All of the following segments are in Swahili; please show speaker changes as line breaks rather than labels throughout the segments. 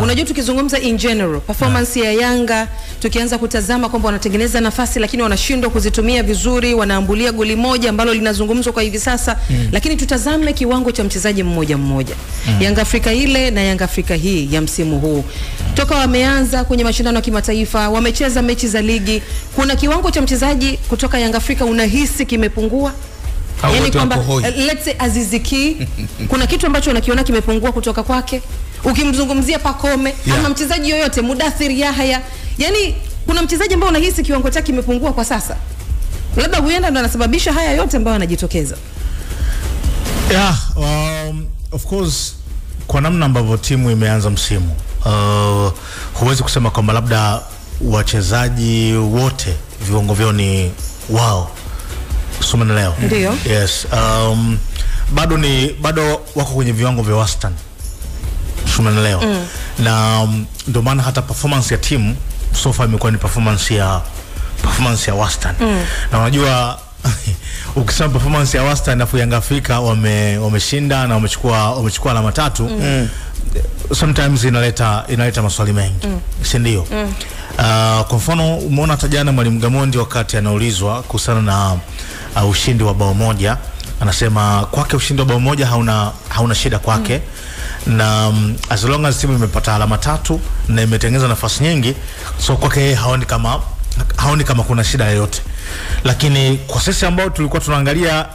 Unajua, tukizungumza in general performance ya Yanga, tukianza kutazama kwamba wanatengeneza nafasi lakini wanashindwa kuzitumia vizuri, wanaambulia goli moja ambalo linazungumzwa kwa hivi sasa mm. lakini tutazame kiwango cha mchezaji mmoja mmoja mm. Yanga Afrika ile na Yanga Afrika hii ya msimu huu toka wameanza kwenye mashindano ya kimataifa, wamecheza mechi za ligi, kuna kiwango cha mchezaji kutoka Yanga Afrika unahisi kimepungua?
Yaani
kwamba eh, let's say Aziziki kuna kitu ambacho unakiona kimepungua kutoka kwake, ukimzungumzia Pakome
Yeah.
ama mchezaji yoyote Mudathir Yahya, yani kuna mchezaji ambao unahisi kiwango chake kimepungua kwa sasa, labda huenda ndo anasababisha haya yote ambayo anajitokeza?
Yeah, um, of course kwa namna ambavyo timu imeanza msimu uh, huwezi kusema kwamba labda wachezaji wote viwango vyao ni wao sumenelewa
Ndio.
yes um, bado ni bado wako kwenye viwango vya wastani sumenelewa mm. na um, ndio maana hata performance ya timu so far imekuwa ni performance ya performance ya wastani mm. na unajua ukisema performance ya wastani afu Yanga Afrika wame wameshinda na wamechukua wamechukua alama tatu mm. sometimes inaleta inaleta maswali mengi mm. si ndio mm. Uh, kwa mfano umeona hata jana mwalimu Gamondi wakati anaulizwa kuhusiana na uh, ushindi wa bao moja anasema kwake ushindi wa bao moja hauna hauna shida kwake mm. na um, as long as timu imepata alama tatu na imetengeneza nafasi nyingi so kwake yeye haoni kama haoni kama kuna shida yoyote lakini kwa sisi ambao tulikuwa tunaangalia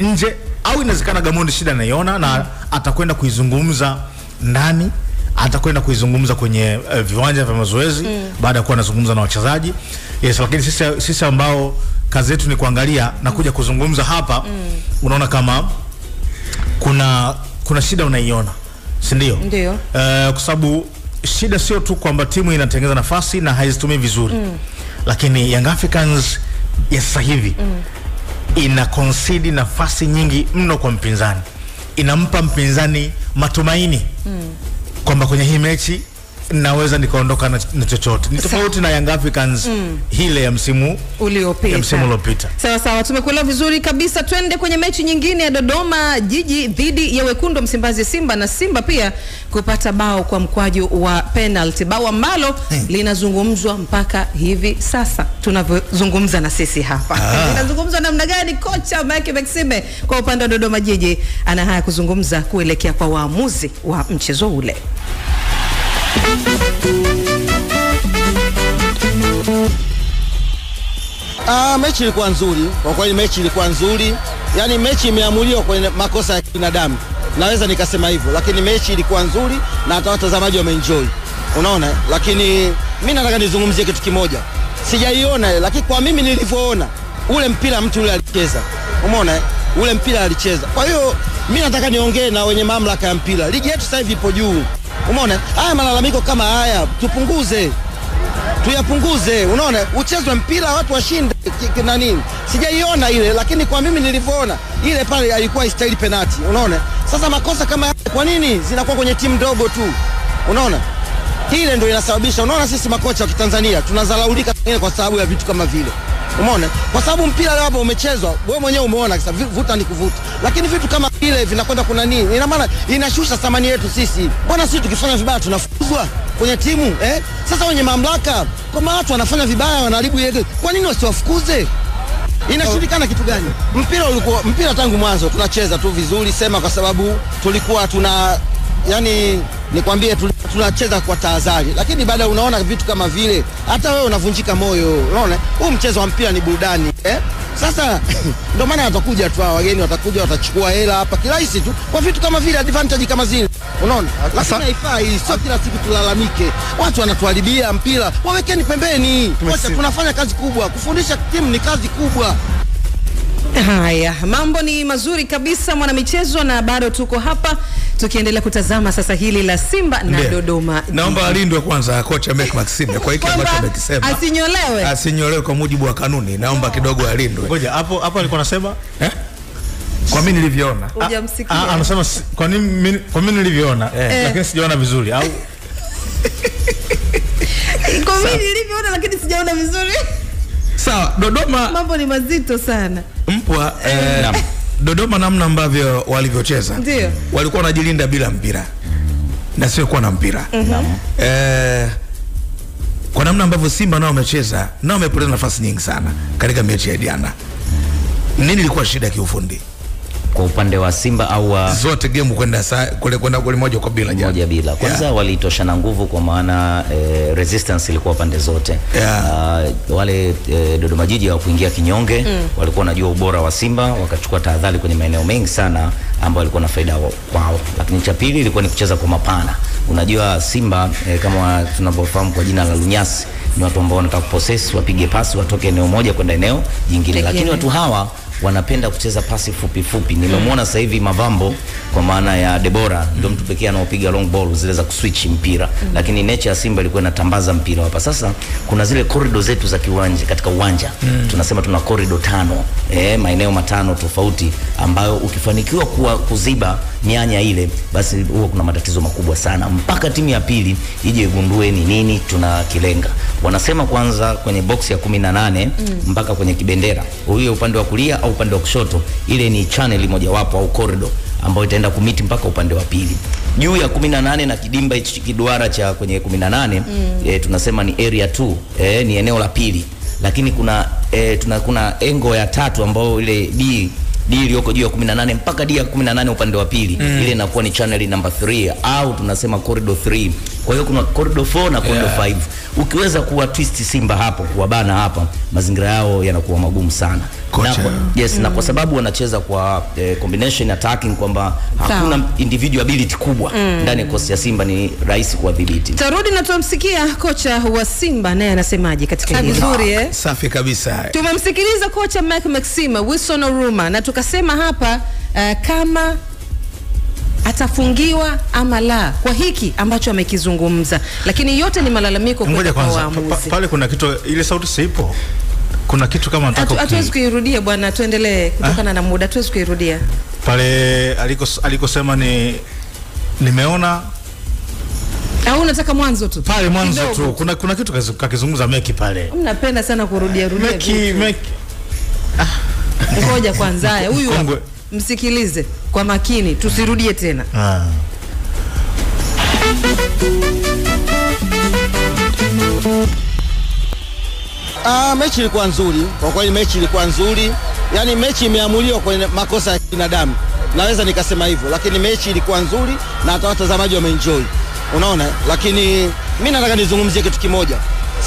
nje au inawezekana Gamondi shida anaiona na na mm. atakwenda kuizungumza ndani atakwenda kuizungumza kwenye uh, viwanja vya mazoezi mm. baada ya kuwa anazungumza na wachezaji yes, lakini sisi, sisi ambao kazi yetu ni kuangalia na kuja kuzungumza hapa mm. unaona kama kuna kuna shida unaiona si ndio?
Ndio.
Uh, kwa sababu shida sio tu kwamba timu inatengeneza nafasi na haizitumii vizuri mm. lakini Young Africans ya sasa hivi mm. ina concede nafasi nyingi mno kwa mpinzani, inampa mpinzani matumaini mm. Kwamba kwenye hii mechi naweza nikaondoka na, na chochote. Ni tofauti na Young Africans mm. hile ya msimu
uliopita.
ya msimu uliopita.
Sawa sawa, tumekuelewa vizuri kabisa. Twende kwenye mechi nyingine ya Dodoma Jiji dhidi ya wekundu wa Msimbazi Simba, na Simba pia kupata bao kwa mkwaju wa penalty, bao ambalo hmm. linazungumzwa mpaka hivi sasa tunavyozungumza na sisi hapa. Linazungumzwa namna gani? Kocha Mike Maxime kwa upande wa Dodoma Jiji ana haya kuzungumza kuelekea kwa waamuzi wa mchezo ule.
Ah, mechi ilikuwa nzuri. Kwa kweli, mechi ilikuwa nzuri, yaani mechi imeamuliwa kwenye makosa ya binadamu, naweza nikasema hivyo, lakini mechi ilikuwa nzuri na hata watazamaji wameenjoy, unaona. Lakini mi nataka nizungumzie kitu kimoja, sijaiona ile, lakini kwa mimi nilivyoona ule mpira mtu yule alicheza, umeona eh? ule mpira alicheza. Kwa hiyo mi nataka niongee na wenye mamlaka ya mpira, ligi yetu sasa hivi ipo juu, umeona. Haya malalamiko kama haya tupunguze tuyapunguze. Unaona, uchezwe mpira watu washinde nani. Sijaiona ile, lakini kwa mimi nilivyoona ile pale alikuwa istahili penati. Unaona, sasa makosa kama haya kwa nini zinakuwa kwenye timu ndogo tu? Unaona, ile ndio inasababisha. Unaona, sisi makocha wa Kitanzania tunazalaulika kwa sababu ya vitu kama vile. Umeona, kwa sababu mpira leo hapo umechezwa, wewe mwenyewe umeona kisa vuta ni kuvuta, lakini vitu kama vile vinakwenda kuna nini, ina maana inashusha thamani yetu sisi. Mbona sisi tukifanya vibaya tunafukuzwa kwenye timu eh? Sasa wenye mamlaka, kama watu wanafanya vibaya wanaharibu yetu, kwa nini wasiwafukuze? Inashindikana kitu gani? Mpira ulikuwa mpira tangu mwanzo tunacheza tu vizuri, sema kwa sababu tulikuwa tuna yani, nikwambie tunacheza kwa tahadhari, lakini baada unaona vitu kama vile, hata wewe unavunjika moyo. Unaona huu mchezo wa mpira ni burudani eh? Sasa ndio maana watakuja tu hao wageni, watakuja watachukua hela hapa kirahisi tu kwa vitu kama vile, advantage kama zile, unaona. Lakini haifai, sio kila siku tulalamike, watu wanatuharibia mpira, wawekeni pembeni. Kocha, tunafanya kazi kubwa, kufundisha timu ni kazi kubwa.
Haya, mambo ni mazuri kabisa mwanamichezo, na bado tuko hapa tukiendelea kutazama sasa hili la Simba na
Ndiyo.
Dodoma.
Naomba alindwe kwanza kocha Mek Maxime kwa hiki ambacho amekisema.
asinyolewe.
Asinyolewe kwa mujibu wa kanuni. Naomba kidogo alindwe.
Ngoja hapo hapo alikuwa anasema
Eh? Kwa mimi nilivyoona.
Hujamsikia?
Ah, anasema kwa nini kwa mimi nilivyoona
Eh.
lakini sijaona vizuri au
Kwa mimi nilivyoona, lakini sijaona vizuri.
Sawa, Dodoma
Mambo ni mazito sana.
mpwa eh, Dodoma namna ambavyo walivyocheza
Ndio.
walikuwa wanajilinda bila mpira na sio kuwa na mpira eh, kwa namna ambavyo Simba nao wamecheza nao wamepoteza nafasi nyingi sana katika mechi ya jana. Nini ilikuwa shida kiufundi?
Kwa upande wa Simba au wa
Zote game kwenda saa kule kwenda goli moja kwa bila
moja bila. Kwanza
Yeah.
walitoshana nguvu kwa maana eh, resistance ilikuwa pande zote.
Yeah.
Uh, wale eh, Dodoma Jiji hawakuingia kinyonge mm. walikuwa wanajua ubora wa Simba, wakachukua tahadhari kwenye maeneo mengi sana ambayo walikuwa na faida kwao. Lakini cha pili ilikuwa ni kucheza kwa mapana. Unajua Simba eh, kama tunavyofahamu kwa jina la lunyasi ni watu ambao wanataka kupossess, wapige pasi, watoke eneo moja kwenda eneo jingine, lakini watu hawa wanapenda kucheza pasi fupi fupi. Nimemwona sasa hivi Mavambo kwa maana ya Debora ndio mtu pekee anaopiga long ball zile za kuswitch mpira, mm. lakini nature ya Simba ilikuwa inatambaza mpira hapa. Sasa kuna zile corridor zetu za kiwanja katika uwanja mm. tunasema tuna corridor tano, eh, maeneo matano tofauti ambayo ukifanikiwa kuwa, kuziba mianya ile, basi huwa kuna matatizo makubwa sana mpaka timu ya pili ije igundue ni nini tunakilenga. Wanasema kwanza kwenye box ya 18 mm. mpaka kwenye kibendera, huyo upande wa kulia au upande wa kushoto, ile ni channel mojawapo au corridor ambayo itaenda kumiti mpaka upande wa pili. Juu ya 18 na kidimba hichi kiduara cha kwenye 18 mm. E, tunasema ni area 2 e, ni eneo la pili, lakini kuna e, tuna kuna engo ya tatu ambayo ile D D iliyoko juu ya 18 mpaka D ya 18 upande wa pili mm. ile inakuwa ni channel number 3 au tunasema corridor 3. Kwa hiyo kuna corridor 4 na corridor 5. Ukiweza kuwa twist Simba hapo kuwabana hapa, mazingira yao yanakuwa magumu sana. Na kwa, yes, mm. na kwa sababu wanacheza kwa eh, combination attacking kwamba hakuna
individual
ability kubwa ndani ya kosi ya Simba, ni rahisi kuwadhibiti.
Tarudi na tumsikia kocha wa Simba naye anasemaje katika hili. Vizuri eh?
Safi kabisa.
Tumemsikiliza kocha Mike Maxima Wilson Oruma na tukasema hapa uh, kama atafungiwa ama la kwa hiki ambacho amekizungumza, lakini yote ni malalamiko kwa
kwanza, pa- pa-
waamuzi.
pale kuna kitu, ile sauti siipo, kuna kitu kama nataka
Hatu- Hatuwezi kuirudia bwana, tuendelee kutokana na muda, hatuwezi kuirudia.
pale alikos- alikosema ni nimeona
Au unataka mwanzo tu?
pale mwanzo
Kidogo.
tu kuna, kuna kitu kakizungumza Meki pale
Mnapenda sana kurudia rudia.
Meki, Meki. Ah.
Ngoja kwanza, huyu msikilize kwa makini, tusirudie tena.
ah.
Ah, mechi ilikuwa nzuri. Kwa kweli, mechi ilikuwa nzuri, yaani mechi imeamuliwa kwenye makosa ya binadamu, naweza nikasema hivyo, lakini mechi ilikuwa nzuri na hata watazamaji wameenjoy, unaona. Lakini mi nataka nizungumzie kitu kimoja,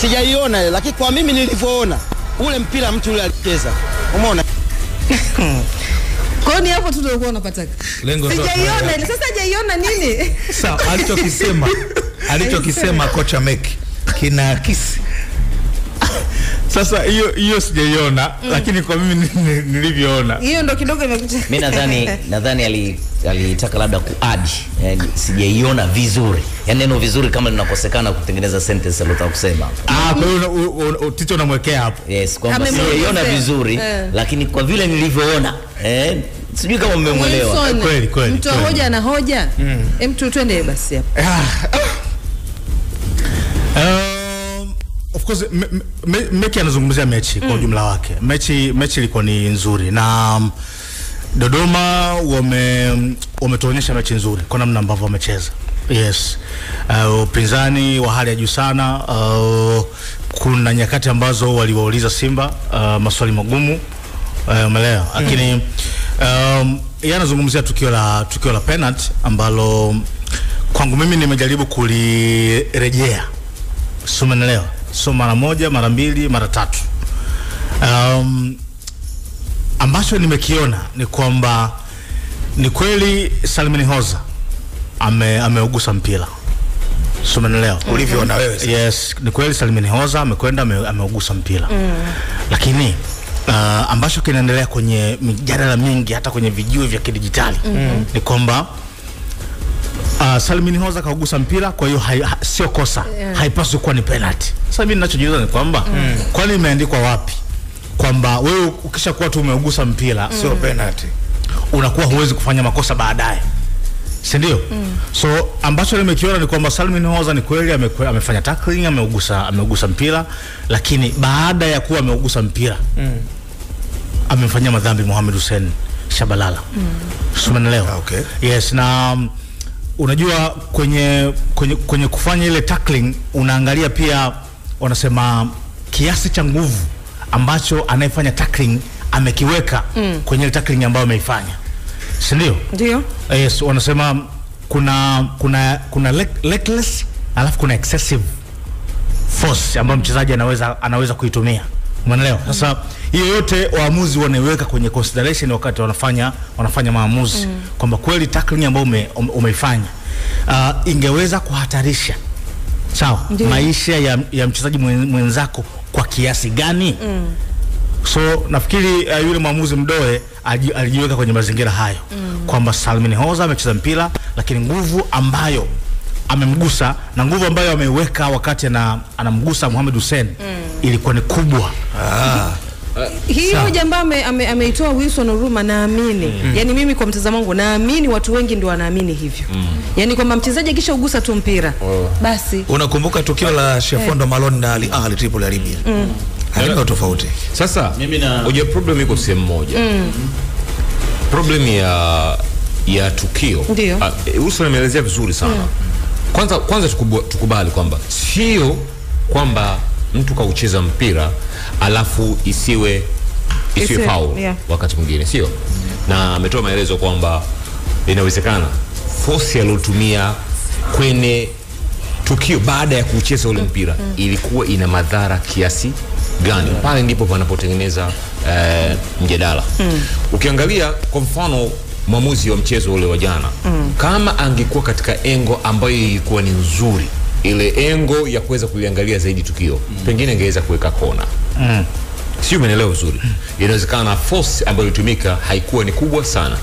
sijaiona ile, lakini kwa mimi nilivyoona ule mpira mtu yule alicheza, umeona
Kwa hiyo ni hapo tu ndio ulikuwa unapataka.
Lengo.
Sijaiona ni Sasa sijaiona nini?
Sawa, alichokisema alichokisema kocha Meki kinaakisi
Sasa hiyo hiyo sijaiona mm. lakini kwa mimi ni- ni- nilivyoona
Hiyo ndo kidogo imekuja.
Mimi nadhani nadhani ali- alitaka labda kuadi yani, sijaiona vizuri yani neno vizuri kama linakosekana kutengeneza sentence alotaka kusema
ah, kwa hiyo Tito unamwekea hapo
yes kwamba sijaiona vizuri
yeah.
lakini kwa vile nilivyoona eh, sijui kama mmemwelewa
Kweli, kweli,
mtu hoja na hoja. Hem, tu twende basi hapo.
Um, of course me, me, Meki anazungumzia mechi kwa ujumla wake. Mechi mechi ilikuwa ni nzuri na um, Dodoma wame wametuonyesha mechi nzuri kwa namna ambavyo wamecheza. Yes. Uh, upinzani wa hali ya juu sana. Uh, kuna nyakati ambazo waliwauliza Simba uh, maswali magumu uh, umeelewa, lakini um, yeye anazungumzia tukio la tukio la penalty ambalo kwangu mimi nimejaribu kulirejea sio umeelewa? So mara moja, mara mbili, mara tatu. Um, ambacho nimekiona ni kwamba ni kweli Salmin Hoza ame ameugusa mpira, sio umeelewa?
ulivyoona wewe.
Yes, ni kweli Salmin Hoza amekwenda ame, ameugusa mpira mm. lakini uh, ambacho kinaendelea kwenye mijadala mingi hata kwenye vijiwe vya kidijitali mm -hmm. ni kwamba uh, Salmin Hoza kaugusa mpira, kwa hiyo ha, sio kosa
Yeah.
haipaswi kuwa ni penalty. Sasa mimi ninachojiuliza ni kwamba mm. kwani imeandikwa wapi kwamba wewe ukishakuwa tu umeugusa mpira mm.
sio penalty.
unakuwa huwezi kufanya makosa baadaye si ndio? Mm. So ambacho nimekiona ni kwamba Salmin Hoza ni kweli amekwe- amefanya tackling, ameugusa ameugusa mpira, lakini baada ya kuwa ameugusa mpira mm. amemfanyia madhambi Mohamed Hussein Shabalala. Mm.
Ah,
Umeelewa?
okay.
Yes, na um, unajua kwenye, kwenye, kwenye kufanya ile tackling unaangalia pia wanasema kiasi cha nguvu ambacho anayefanya tackling amekiweka mm. kwenye ile tackling ambayo ameifanya si ndio?
Ndio.
Yes, wanasema kuna kuna kuna reckless alafu kuna excessive force ambayo mchezaji anaweza anaweza kuitumia. Umeelewa? Sasa hiyo yote waamuzi wanaiweka kwenye consideration wakati wanafanya wanafanya maamuzi mm. kwamba kweli tackling ambayo ume, umeifanya uh, ingeweza kuhatarisha sawa maisha ya, ya mchezaji mwenzako kwa kiasi gani mm. So nafikiri uh, yule mwamuzi Mdoe alijiweka kwenye mazingira hayo mm. kwamba Salmin Hoza amecheza mpira lakini nguvu ambayo amemgusa na nguvu ambayo ameiweka wakati na, anamgusa Mohamed Hussein mm. ilikuwa ni kubwa ah.
Hii hoja ambayo ame, ame, Wilson Oruma naamini mm. yani mimi kwa mtazamo wangu naamini watu wengi ndio wanaamini hivyo mm. yani kwamba mchezaji akisha ugusa tu mpira oh. basi
Unakumbuka tukio la Shefondo Malone na Al Ahly Tripoli ya Libya? Halina tofauti.
Sasa
Mimi na-
hoja problem iko sehemu moja mm. problem ya ya tukio
Ndio.
Uso eh, Wilson ameelezea vizuri sana mm. kwanza kwanza tukubali kwamba sio kwamba mtu kaucheza mpira alafu isiwe isiwe
faul
foul
yeah.
wakati mwingine sio mm. na ametoa maelezo kwamba inawezekana force aliyotumia kwenye tukio baada ya kucheza ule mpira mm. ilikuwa ina madhara kiasi gani pale ndipo panapotengeneza eh, mjadala mm. ukiangalia kwa mfano mwamuzi wa mchezo ule wa jana mm. kama angekuwa katika engo ambayo ilikuwa ni nzuri ile engo ya kuweza kuliangalia zaidi tukio mm. pengine angeweza kuweka kona mm. sio umeelewa vizuri inawezekana force ambayo ilitumika haikuwa ni kubwa sana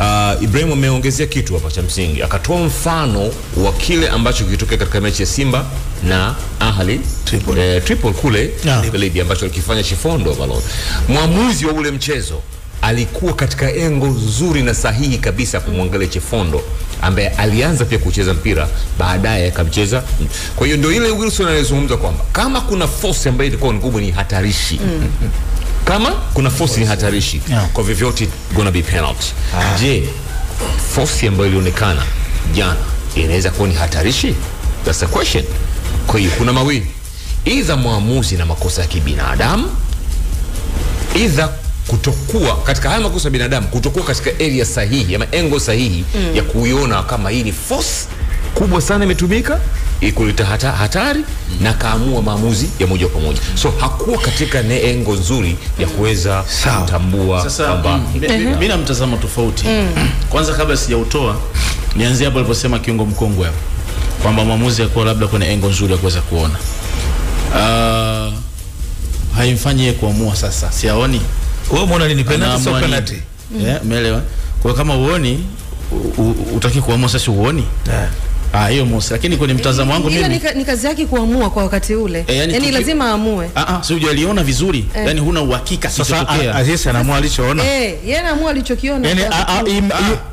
uh, ibrahim ameongezea kitu hapa cha msingi akatoa mfano wa kile ambacho kilitokea katika mechi ya simba na ahli
Tripoli.
eh, Tripoli kule
Yeah.
Libya ambacho alikifanya chifondo balo. mwamuzi wa ule mchezo alikuwa katika engo nzuri na sahihi kabisa kumwangalia Chefondo ambaye alianza pia kucheza mpira baadaye akamcheza kwa hiyo ndio ile wilson anayezungumza kwamba kama kuna force ambayo ilikuwa ni kubwa ni hatarishi kama kuna force ni hatarishi
Yeah.
kwa vyovyote gonna be penalty. Je force ambayo ilionekana jana inaweza kuwa ni hatarishi? That's the question. Kwa hiyo kuna mawili. Idha mwamuzi na makosa ya kibinadamu idha kutokuwa katika haya makosa ya binadamu kutokuwa katika area sahihi ama engo sahihi mm. ya kuiona kama hii ni force kubwa sana imetumika kuleta hata, hatari mm. na kaamua maamuzi ya moja kwa moja so hakuwa katika neengo nzuri ya kuweza kutambua kwamba
mimi mi- mi- mi na mtazamo tofauti. Kwanza kabla sijautoa nianzie hapo aliposema kiungo mkongwe hapo kwamba maamuzi akuwa labda kwenye engo nzuri ya kuweza kuona. Uh, haimfanyi yeye kuamua sasa, siaoni
Wewe umeona nini penalty sio penalty?
Yeah, umeelewa? Kwa kama uoni utaki kuamua sasa uoni.
Eh.
Ah, hiyo mosi, lakini kwenye mtazamo wangu mimi
ni, ni kazi yake kuamua kwa wakati ule
E, yani
yani,
tuki-
lazima aamue
ah ah, si hujaliona vizuri. E. Yaani huna uhakika
sasa
kilichotokea.
Azizi anaamua alichoona
eh, yeye anaamua alichokiona
yani
kwa wakati ule.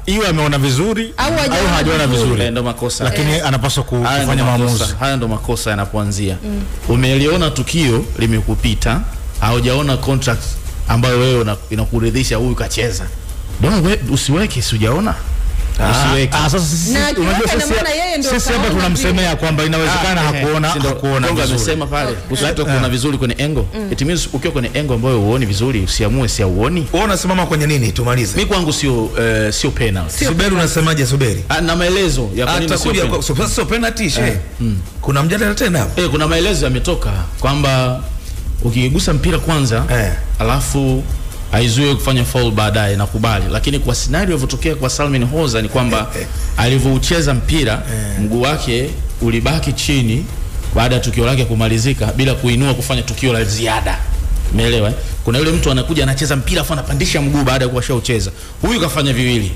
hiyo ameona vizuri
Au hajaona vizuri.
Eh, ndo makosa.
lakini anapaswa kufanya maamuzi
haya ndio makosa yanapoanzia. Umeliona tukio limekupita, haujaona contract ambayo wewe inakuridhisha huyu kacheza. Don't we, usiweke si hujaona? Usiweke.
Ah, sasa sisi unajua sisi
maana yeye ndio
sisi hapa tunamsemea kwamba inawezekana
Ah, eh,
hakuona hakuona vizuri
amesema pale usiweke kuona vizuri kwenye engo. It means ukiwa kwenye engo ambayo huoni vizuri usiamue si auoni.
Wewe unasimama kwenye nini? Tumalize.
Mimi kwangu sio eh, sio penalty.
Subiri unasemaje Subiri?
Ah, na maelezo ya kwa nini sio penalty.
sio penalty she. Kuna mjadala tena hapo.
Eh, kuna maelezo yametoka kwamba ukigusa mpira kwanza
Eh.
alafu aizuie kufanya foul baadaye nakubali, lakini kwa scenario ilivyotokea kwa Salmin Hoza ni kwamba alivyoucheza mpira mguu wake ulibaki chini baada ya tukio lake kumalizika bila kuinua kufanya tukio la ziada. Umeelewa? eh? Kuna yule mtu anakuja anacheza mpira afu anapandisha mguu baada ya kuwasha ucheza. Huyu kafanya viwili.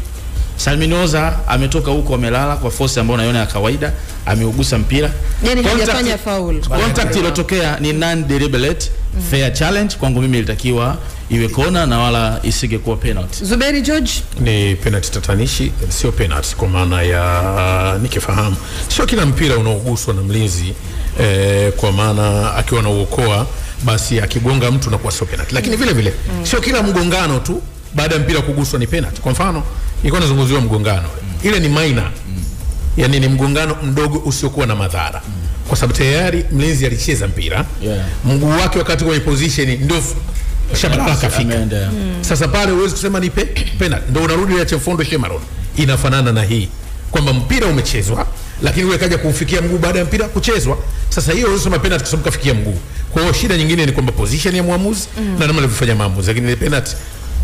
Salmin Hoza ametoka huko amelala kwa force ambayo unaiona ya kawaida, ameugusa mpira.
yani hajafanya foul.
Contact iliyotokea ni non deliberate fair challenge, kwangu mimi ilitakiwa iwe kona na wala isingekuwa penalty.
Zuberi George?
Ni penalty tatanishi, sio penalty kwa maana ya uh, nikifahamu, sio kila mpira unaoguswa na mlinzi eh, kwa maana akiwa na uokoa basi akigonga mtu na nakuwa sio penalty, lakini vile vile mm. sio kila mgongano tu baada ya mpira kuguswa ni penalty. Kwa mfano ilikuwa nazungumziwa mgongano, ile ni minor. Mm. yani ni mgongano mdogo usiokuwa na madhara kwa sababu tayari mlinzi alicheza mpira.
Yeah.
mguu wake wakati kwenye position ndio shabalala kafika
Mm.
sasa pale huwezi kusema ni pe, penalty. Ndio unarudi ya Chefondo Shemaron inafanana na hii kwamba mpira umechezwa lakini yule kaja kufikia mguu baada ya mpira kuchezwa. Sasa hiyo huwezi kusema penalty kwa sababu kafikia mguu. Kwa hiyo shida nyingine ni kwamba position ya mwamuzi na namna alivyofanya maamuzi lakini ile penalty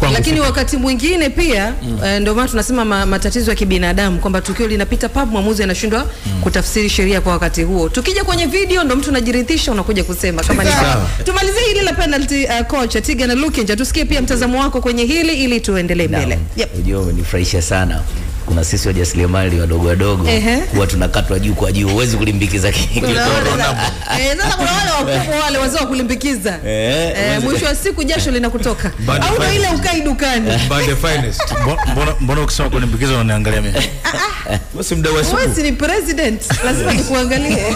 lakini wakati mwingine pia mm. uh, ndio maana tunasema ma, matatizo ya kibinadamu kwamba tukio linapita pub mwamuzi anashindwa mm. kutafsiri sheria kwa wakati huo tukija kwenye video ndo mtu anajiridhisha, unakuja kusema kama ni
Sawa.
tumalizie hili la penalty uh, coach Tiga na Lukinja tusikie pia mtazamo wako kwenye hili ili tuendelee mbele yep.
Unajua umenifurahisha sana. Kuna sisi wajasiriamali wadogo wadogo. Huwa tunakatwa juu kwa juu, huwezi kulimbikiza
eh, sasa kuna wale wakubwa wale wazee wa kulimbikiza.
Eh,
eh, mwisho wa siku jasho linakutoka. Au ndo
finance.
ile ukai dukani.
By the finest.
Mbona mbona ukisema kulimbikiza unaniangalia mimi?
Basi mdau wa
wewe
supu.
ni president. Lazima nikuangalie.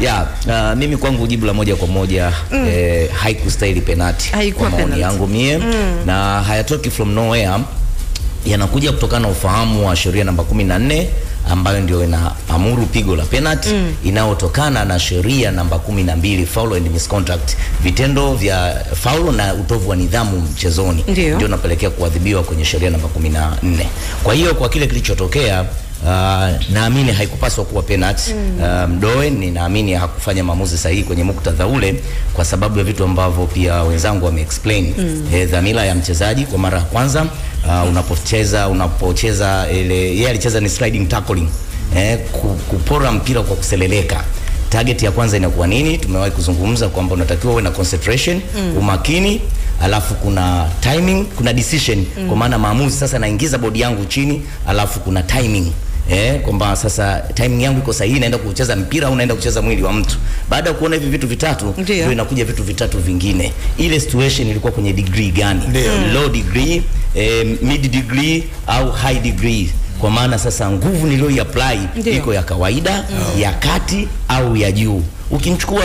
Ya uh, mimi kwangu jibu la moja kwa moja mm. eh, haikustahili penati. Kwa maoni yangu mie mm. na hayatoki from nowhere yanakuja kutokana na ufahamu wa sheria namba 14 ambayo ndio inaamuru pigo la penalty mm. inayotokana na sheria namba 12 foul and misconduct vitendo vya foul na utovu wa nidhamu mchezoni
Ndio.
napelekea kuadhibiwa kwenye sheria namba 14 kwa hiyo kwa kile kilichotokea Uh, naamini haikupaswa kuwa penalty mm. uh, Mdoe ninaamini hakufanya maamuzi sahihi kwenye muktadha ule kwa sababu ya vitu ambavyo pia wenzangu wameexplain mm. eh, dhamira ya mchezaji kwa mara ya kwanza uh, unapocheza unapocheza ile yeye alicheza ni sliding tackling. Eh, kupora mpira kwa kuseleleka. Target ya kwanza inakuwa nini? Tumewahi kuzungumza kwamba unatakiwa uwe na concentration mm. umakini alafu kuna timing kuna decision. Mm. kwa maana maamuzi sasa naingiza bodi yangu chini alafu kuna timing Eh, kwamba sasa timing yangu iko sahihi naenda kucheza mpira au naenda kucheza mwili wa mtu. Baada ya kuona hivi vitu vitatu
Ndio.
inakuja vitu vitatu vingine. Ile situation ilikuwa kwenye degree gani? Low degree eh, mid degree au high degree. Kwa maana sasa nguvu niliyo apply iko ya kawaida ya kati au ya juu ukimchukua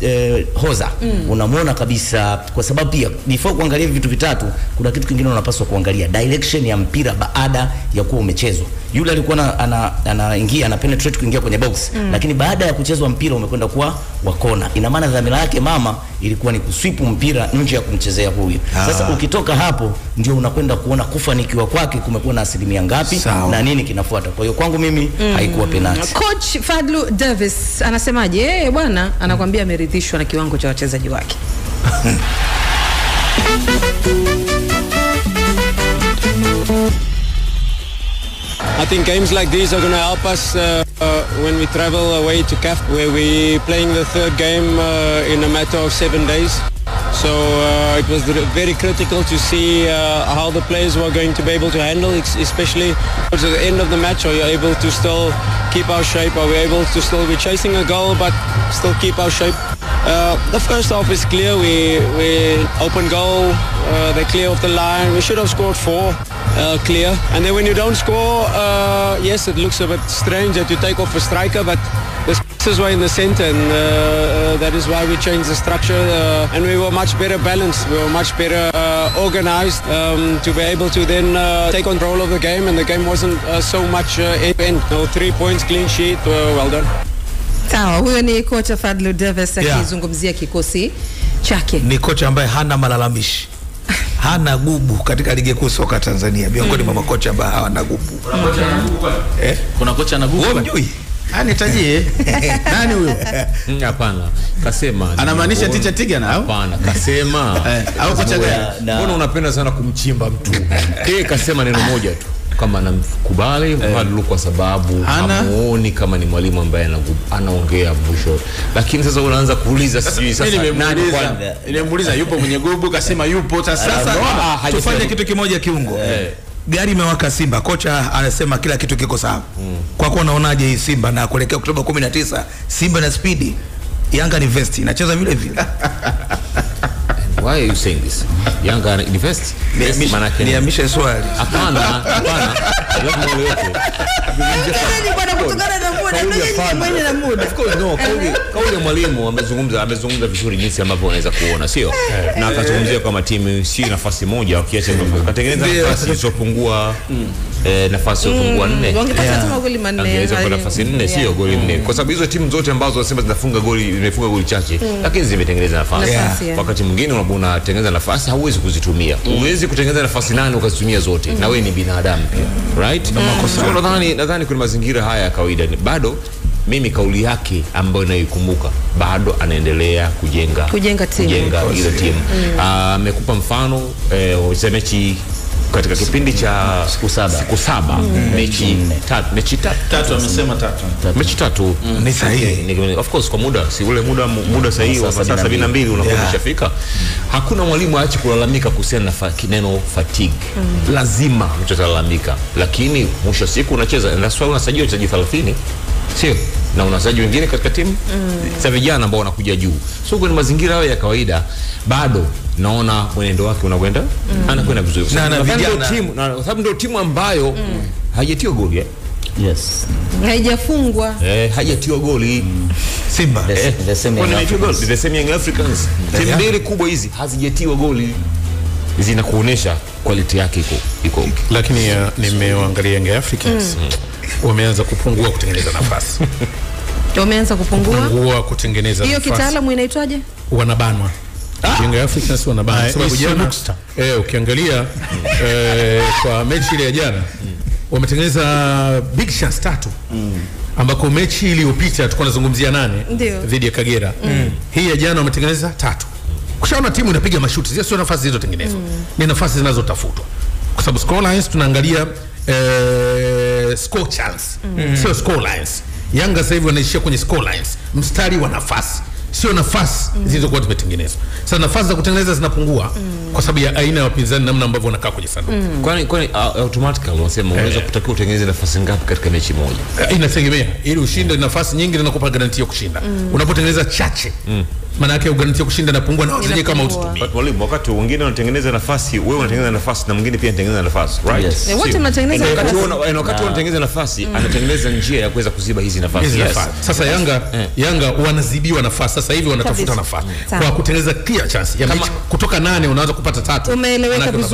uh, eh, hoza mm. unamwona kabisa kwa sababu pia before kuangalia vitu vitatu kuna kitu kingine unapaswa kuangalia direction ya mpira baada ya kuwa umechezwa yule alikuwa anaingia ana- ana, ana penetrate kuingia kwenye box mm. lakini baada ya kuchezwa mpira umekwenda kuwa wa kona ina maana dhamira yake mama ilikuwa ni kuswipu mpira nje ya kumchezea huyu sasa ukitoka hapo ndio unakwenda kuona kufanikiwa kwake kumekuwa na asilimia ngapi
Sao.
na nini kinafuata kwa hiyo kwangu mimi mm. haikuwa penalty
Coach Fadlu Davis anasemaje? Yeye bwana anakwambia ameridhishwa na kiwango cha wachezaji wake.
I think games like these are going to help us uh, uh, when we travel away to CAF, where we playing the third game uh, in a matter of seven days. So uh, it was very critical to see uh, how the players were going to be able to handle, especially towards the end of the match. Are you able to still keep our shape? Are we able to still be chasing a goal but still keep our shape? Uh, the first half is clear. We we open goal. Uh, they clear off the line. We should have scored four. Uh, clear. And then when you don't score, uh, yes, it looks a bit strange that you take off a striker, but spaces were in the center, and uh, uh, that is why we changed the structure. Uh, and we were much better balanced. We were much better uh, organized um, to be able to then uh, take control of the game, and the game wasn't uh, so much uh, end. No, three points, clean sheet. Uh, well done.
Sawa, huyo ni kocha Fadlu Davis
Yeah.
akizungumzia kikosi chake.
ni kocha ambaye hana malalamishi hana gubu katika ligi kuu soka Tanzania, miongoni mwa makocha ambaye hawana gubu. Eh?
kuna kocha na
Wewe
gugu
mjui?
Nitajie nani huyo?
Mm, Hapana, kasema.
Anamaanisha ticha Tigana au?
Hapana, kasema.
Eh, au kocha gani?
mbona unapenda sana kumchimba mtu? Yeye kasema neno moja tu kama anamkubali Fadlu kwa sababu hamuoni kama ni mwalimu ambaye anaongea mwisho, lakini sasa unaanza kuuliza sijui sasa nani
nimemuuliza. yupo mwenye gubu kasema yupo. Sasa
Sasa tufanye kitu kimoja kiungo. Gari imewaka Simba, kocha anasema kila kitu kiko sawa. Kwa kuwa unaonaje hii Simba na kuelekea Oktoba 19 Simba na spidi Yanga ni vesti inacheza vile vile.
Why are you saying this? Yanga
swali.
hapana, hapana.
Kutokana
Kauli ya mwalimu amezungumza amezungumza vizuri jinsi ambavyo unaweza kuona sio? Na akazungumzia kwamba timu si nafasi moja wakiacha katengeneza nafasi zisizopungua eh, nafasi ya kufungua nne. angeweza kwa nafasi nne sio goli nne. Kwa sababu hizo timu zote ambazo wanasema zinafunga goli zimefunga goli chache lakini zimetengeneza nafasi. Wakati mwingine unapo- unatengeneza nafasi hauwezi kuzitumia. Huwezi kutengeneza nafasi nane ukazitumia zote. Na wewe ni binadamu pia right? So nadhani nadhani kuna mazingira haya ya kawaida. Ni- bado mimi kauli yake ambayo naikumbuka bado anaendelea kujenga
Kujenga timu.
kujenga ile timu. Ah, amekupa mfano eh, mechi katika kipindi cha
Siku saba.
siku saba mechi
nne.
tatu mechi tatu.
Tatu amesema tatu.
Mechi tatu.
Ni sahihi.
Of course kwa muda si ule muda muda sahihi wa
Saa
saa sabini na mbili. unakuwa umeshafika. Hakuna mwalimu aachi kulalamika kuhusiana na fa, neno fatigue. Lazima mtu atalalamika. Lakini mwisho wa siku unacheza na swali unasajili wachezaji 30 sio na unasaji wengine katika timu? Za vijana ambao wanakuja juu. So kwenye mazingira hayo ya kawaida. Bado naona mwenendo wake unakwenda mm. anakwenda vizuri. Kwa
Na-
sababu
na
ndio
vijana-
timu na kwa sababu ndio timu ambayo haijatiwa goli eh?
Yes.
haijafungwa.
Eh, haijatiwa goli.
Simba
The, the same Young
goli?
Africans.
The same Young Africans. Timu mbili kubwa hizi hazijatiwa goli, zinakuonesha quality yake iko iko.
Lakini uh, nimewaangalia Young Africans wameanza kupungua kutengeneza nafasi.
Wameanza kupungua?
Kupungua kutengeneza
hiyo kitaalamu inaitwaje?
Wanabanwa. Young Africans wanabanwa.
Ah,
Kwa sababu jana eh, ukiangalia eh, kwa mechi ile ya jana wametengeneza big chance tatu ambako mechi iliyopita tulikuwa tunazungumzia nane dhidi ya Kagera. Mm. hii ya jana wametengeneza tatu. Kushaona timu inapiga mashuti zile sio nafasi zilizotengenezwa. Mm. ni nafasi zinazotafutwa. Kwa sababu scorelines tunaangalia eh, score chance. Sio score lines. Yanga sasa hivi wanaishia kwenye score lines. Mstari wa nafasi. Sio nafasi zilizokuwa zimetengenezwa. Sasa nafasi za kutengeneza zinapungua kwa sababu ya aina ya wapinzani namna ambavyo wanakaa kwenye sanduku.
Kwani kwani uh, automatically unasema unaweza kutakiwa utengeneze nafasi ngapi katika mechi moja?
Uh, inategemea. Ili ushinde nafasi nyingi zinakupa garantia ya kushinda. Unapotengeneza chache maana yake garanti ya kushinda napungua na wazee kama ututumii
Mwalimu, wakati mwingine unatengeneza nafasi, wewe unatengeneza nafasi na mwingine pia anatengeneza nafasi, right?
Yes.
Eh, wote mnatengeneza
wakati
nafasi.
Wakati wewe unatengeneza nafasi, anatengeneza njia ya kuweza kuziba hizi nafasi.
hizi
Yes.
nafasi. Sasa Yanga Yanga wanazibiwa nafasi sasa hivi wanatafuta nafasi kwa kutengeneza clear chance ya mechi kutoka nane unaanza kupata tatu
Umeeleweka vizuri.